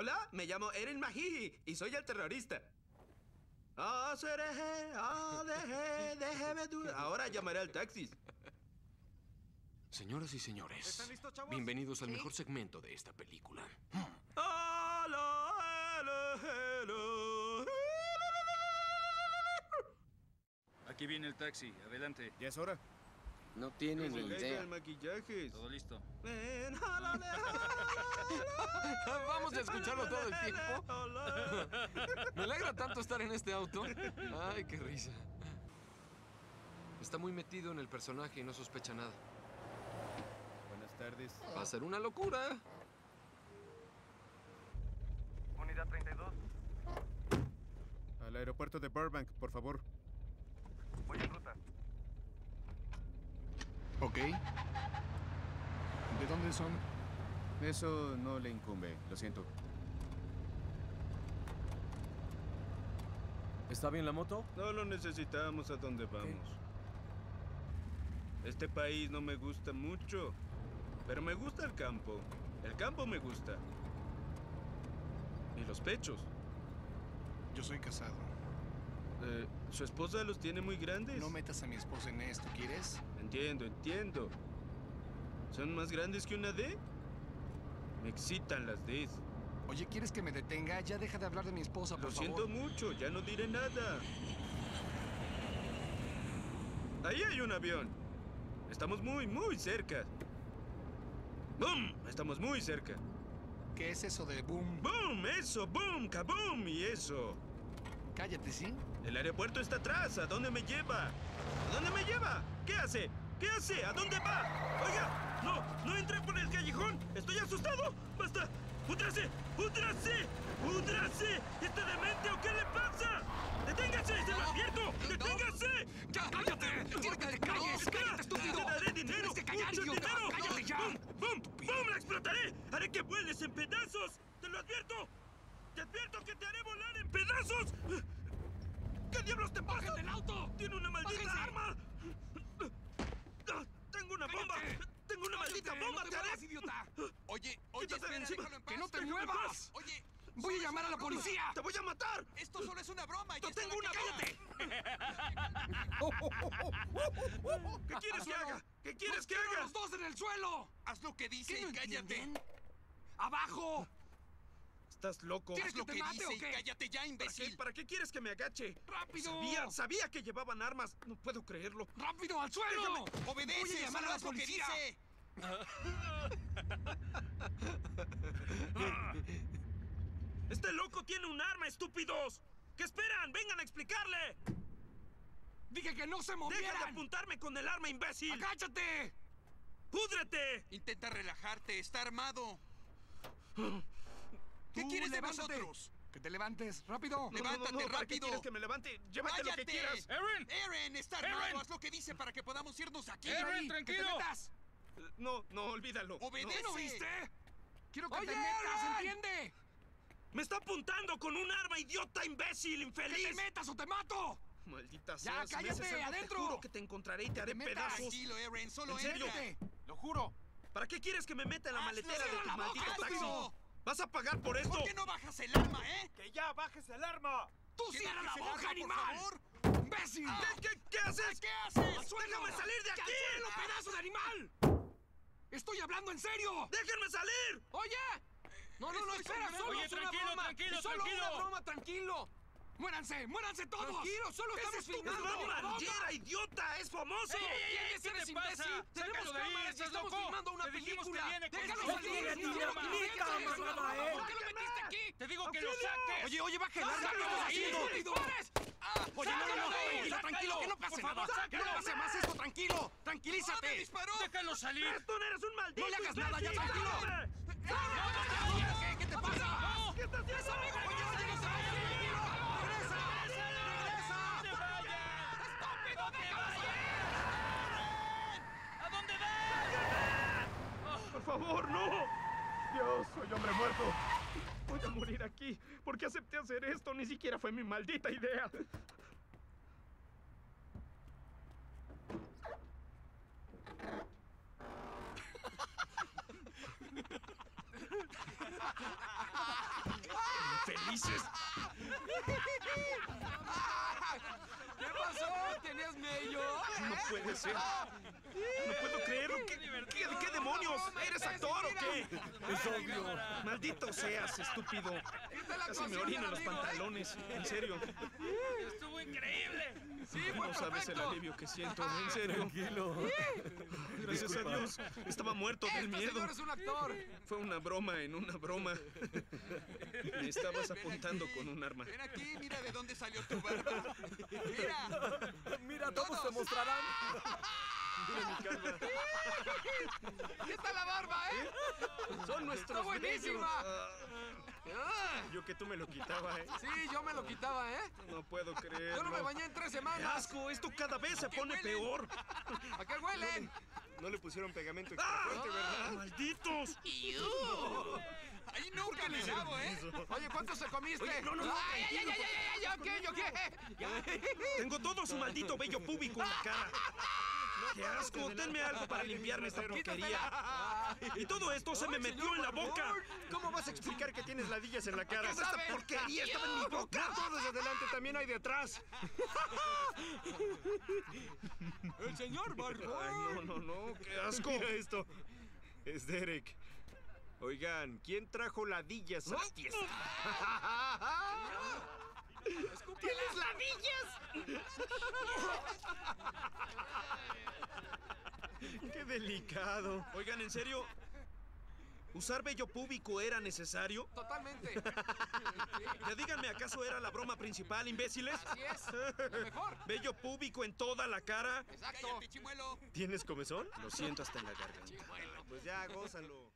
Hola, me llamo Eren Mahiji y soy el terrorista. Ah, seré, ah, deje, déjeme du- Ahora llamaré al taxi. Señoras y señores, ¿Están listos, chavos? bienvenidos al mejor segmento de esta película. Aquí viene el taxi, adelante. ¿Ya es hora? No tiene ni idea. el maquillaje. Todo listo. Vamos a escucharlo todo el tiempo. Me alegra tanto estar en este auto. Ay, qué risa. Está muy metido en el personaje y no sospecha nada. Buenas tardes. Va a ser una locura. Unidad 32. Al aeropuerto de Burbank, por favor. Voy en ruta. Ok. ¿De dónde son? Eso no le incumbe, lo siento. ¿Está bien la moto? No lo necesitamos a dónde vamos. Este país no me gusta mucho, pero me gusta el campo. El campo me gusta. Y los pechos. Yo soy casado. Eh, ¿Su esposa los tiene muy grandes? No metas a mi esposa en esto, ¿quieres? Entiendo, entiendo. ¿Son más grandes que una D? Me excitan las Ds. Oye, ¿quieres que me detenga? Ya deja de hablar de mi esposa, por Lo siento mucho, ya no diré nada. Ahí hay un avión. Estamos muy, muy cerca. ¡Boom! Estamos muy cerca. ¿Qué es eso de boom? ¡Boom! Eso, boom, kaboom y eso. Cállate, ¿sí? El aeropuerto está atrás. ¿A dónde me lleva? ¿A dónde me lleva? ¿Qué hace? ¿Qué hace? ¿A dónde va? Oiga, no, no entre por el callejón. Estoy asustado. Basta. ¡Púdrase! ¡Púdrase! ¡Púdrase! ¿Está demente o qué le pasa? ¡Deténgase! ¡Se lo advierto! ¡Deténgase! ¡Ya, cállate! ¡Quiero que te calles! ¡Cállate, estúpido! ¡Te daré dinero! ¡Tienes que callar, ¡Mucho idiota! dinero! ¡Cállate ya! ¡Bum! ¡Bum! ¡Bum! ¡La explotaré! ¡Haré que vueles en pedazos! ¡Te lo advierto! ¡Te advierto que te haré volar en pedazos! ¿Qué diablos te pasa? del auto! ¡Tiene una maldita ¡Bájense! arma! ¡Tengo una bomba! ¡Cállate! ¡Tengo una maldita ¡Cállate! bomba! ¡No te ¡Te haré! muevas, idiota! Oye, oye, espera, encima. en. ¡Que no te Déjame muevas! Oye, ¡Voy a llamar a la policía! ¡Te voy a matar! Esto solo es una broma. ya ¡No está tengo una ¡Cállate! ¿Qué quieres que haga? ¿Qué quieres que ¡Quiero haga? los dos en el suelo! Haz lo que dice ¿Qué no y cállate. entienden? ¡Abajo! ¿Estás loco? ¿Quieres lo que te mate dice o y qué? cállate ya, ¿Para qué, imbécil. ¿Para qué quieres que me agache? ¡Rápido! Sabía, sabía que llevaban armas. No puedo creerlo. ¡Rápido, al suelo! Obedece, Voy a llamar a la policía. ¡Este loco tiene un arma, estúpidos! ¿Qué esperan? ¡Vengan a explicarle! ¡Dije que no se ¡Deja de movieran! apuntarme con el arma, imbécil! ¡Agáchate! ¡Púdrete! Intenta relajarte, está armado. ¿Qué quieres de levántate. nosotros? ¡Que te levantes! ¡Rápido! Levántate ¿para qué rápido. quieres que me levante? Llévate lo que quieras. ¡Eren! ¡Eren, está armado! ¡Eren! Haz lo que dice para que podamos irnos de aquí. ¡Eren, Ahí, tranquilo! ¡Que te metas! No, no, olvídalo. Obedece. ¿Qué no viste? ¡Quiero que ¡Oye, te metas, Eren! entiende! ¡Me está apuntando con un arma, idiota, imbécil, ¡Que infeliz! te metas o te mato! Maldita Ya, sea, me cállate, adentro. Te juro que te encontraré y te haré te pedazos. Tranquilo, Eren, solo ¿En serio? Lo juro. ¿Para qué quieres que me meta en la Hazlo, maletera de tu la boca, maldito taxi? ¿Vas a pagar por esto? ¿Por qué no bajas el arma, eh? ¡Que ya bajes el arma! ¡Tú ¿Que cierra la boca, arma, por animal! favor? ¡Imbécil! ¿Qué, qué, qué haces? ¿Qué haces? ¡Déjame salir de ¡Que al aquí! suelo, pedazo de animal! ¡Estoy hablando en serio! ¡Déjenme salir! ¡Oye! No, no, no, espera, solo Oye, es una tranquilo, broma. tranquilo, Es solo tranquilo. una broma, tranquilo. ¡Muéranse, muéranse todos! Tranquilo, solo ¡Es estamos! ¡Es filmando. una ¡Bomba! bandera, idiota! ¡Es famoso! ¡Ey, ey, ey! ¿Quién es ¿Qué eres, te pasa? imbécil? ¡Sácalo Tenemos de ahí! cámaras y ¡Estás estamos loco! filmando una película. ¡Déjalo salir! tigres, ¡Quiero ni que arma. lo Ni dejes. cámara, eh. ¿Por qué lo metiste aquí? ¡Te digo que lo saques! Oye, oye, baja el arma. ¿Qué ¡Sácalo de? ¡Estúpido! Oye, no, no, no, tranquilo, tranquilo, que no pase ¡Por favor, nada. Que no pase más esto, tranquilo. ¡Ah, me Tranquilízate. disparó! ¡Déjalo salir! ¡Preston, eres un maldito! No le hagas nada, ya, tranquilo. ¿Qué te pasa? ¿Qué estás haciendo? Oye, oye, no se vaya, tranquilo. ¡Regresa! ¡Regresa! ¡No te vayas! ¡Estúpido, déjalo ¿A dónde vas? ¡Por favor, no! Dios, soy hombre muerto. Voy a morir aquí. ¿Por qué acepté hacer esto? Ni siquiera fue mi maldita idea. dices? ¿Qué pasó? ¿Tenías mello? No puede ser. No puedo creerlo. ¿Qué, qué, qué demonios? ¿Eres actor o qué? Es obvio. Maldito seas, estúpido. Casi me del los ¿eh? pantalones. En serio. ¡Estuvo increíble! Sí, fue No sabes el alivio que siento. En serio. Tranquilo. Gracias a Dios. Estaba muerto del Este miedo. señor es un actor. Fue una broma en una broma. Me estabas apuntando con un arma. Ven aquí, mira de dónde salió tu barba. Mira. Mira, todos te mostrarán. ¿Qué tal la barba, eh? Son nuestros ¡Está buenísima! Ah, Yo que tú me lo quitaba, ¿eh? sí, yo me lo quitaba, ¿eh? No puedo creerlo. Yo no me bañé en tres ¡Qué semanas. asco! Esto cada vez se pone huelen? peor. ¿A qué huelen? No le pusieron pegamento ¡Ah! extra fuerte, ¿verdad? ¡Malditos! Ahí nunca me lavo, ¿eh? Oye, ¿cuántos se comiste? Oye, no, no, no, ¡Ay, ay, ay, ay, ay, ay! ¿Yo qué? ¿Yo qué? Tengo todo su maldito vello público en la cara. ¡Qué asco! Denme algo para limpiarme esta porquería. Y todo esto se me metió en la boca. ¿Cómo vas a explicar que tienes ladillas en la cara? ¡Esta porquería estaba en mi boca! No desde adelante, también hay de atrás. El señor Barbón. Ay, no, no, no. ¡Qué asco! Mira esto. Es Derek. Oigan, ¿quién trajo ladillas a la fiesta? ¿Tienes ladillas? ¡Qué delicado! Oigan, ¿en serio? ¿Usar vello público era necesario? Totalmente. Ya díganme, ¿acaso era la broma principal, imbéciles? Así es. Lo mejor. ¿Vello público en toda la cara? Exacto. Cállate, chimuelo. ¿Tienes comezón? Lo siento hasta en la garganta. Pues ya, gózalo.